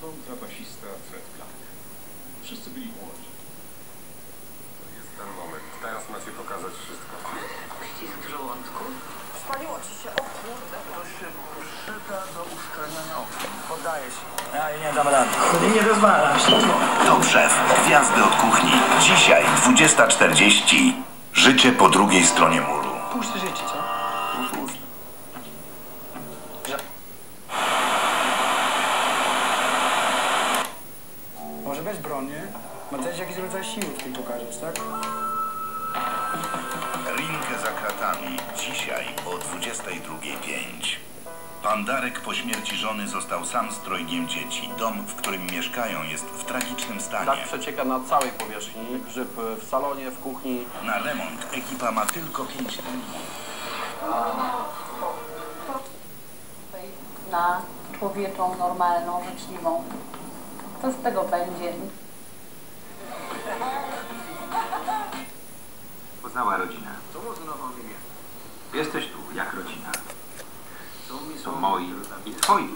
kontrabasista Fred Clark. Wszyscy byli młodzi. To jest ten moment. Teraz macie pokazać wszystko. Uścisk żołądku. Spaliło ci się, o kurde. To się przyda do uszczelniania okien. Poddaję się. Ja nie dam rady. Nie rozwalam się. To szef. Gwiazdy od kuchni. Dzisiaj 20.40. Życie po drugiej stronie muru. Puść życie, co? Broni. Ma też jakiś rodzaj siły w tym pokażesz, tak? Rinkę za kratami. Dzisiaj o 22.05. Pan Darek po śmierci żony został sam z trojgiem dzieci. Dom, w którym mieszkają, jest w tragicznym stanie. Dach przecieka na całej powierzchni, grzyb w salonie, w kuchni. Na remont ekipa ma tylko 5 dni. na człowieczą, normalną, życzliwą. Co z tego będzie? Poznała rodzinę. Jesteś tu jak rodzina. Są moi i twoi.